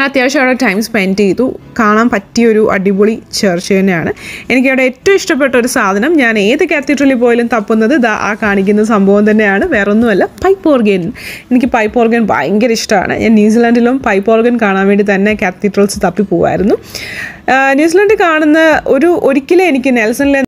ഞാൻ അത്യാവശ്യം അവിടെ ടൈം സ്പെൻഡ് ചെയ്തു. കാണാൻ പറ്റിയൊരു അടിപൊളി ചർച്ച് തന്നെയാണ്. എനിക്ക് അവിടെ ഏറ്റവും ഇഷ്ടപ്പെട്ട ഒരു സാധനം ഞാൻ ഏത് കാത്തീഡ്രലിൽ പോയാലും തപ്പുന്നത് ദാ ആ കാണിക്കുന്ന സംഭവം തന്നെയാണ്. വേറൊന്നുമല്ല പൈപ്പ് ഓർഗൻ എനിക്ക് പൈപ്പ് ഓർഗൻ ഭയങ്കര ഇഷ്ടമാണ്. ഞാൻ ന്യൂസിലാൻഡിലും പൈപ്പ് ഓർഗൻ കാണാൻ വേണ്ടി തന്നെ കാത്തീഡ്രൽസ് തപ്പി പോവായിരുന്നു. ന്യൂസിലാൻഡിൽ കാണുന്ന ഒരു ഒരിക്കലും എനിക്ക് നെൽസണിലെ